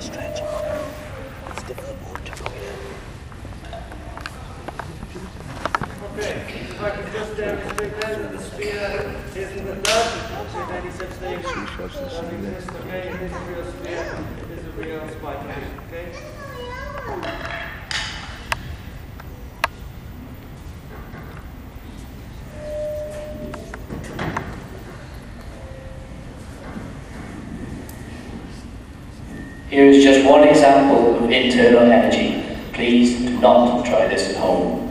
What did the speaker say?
stretch. Board to go. Okay, if I can just demonstrate that the spear, isn't the dove, there's any such thing. Okay, this is a real spear, is a real spike, okay? Here is just one example of internal energy. Please do not try this at home.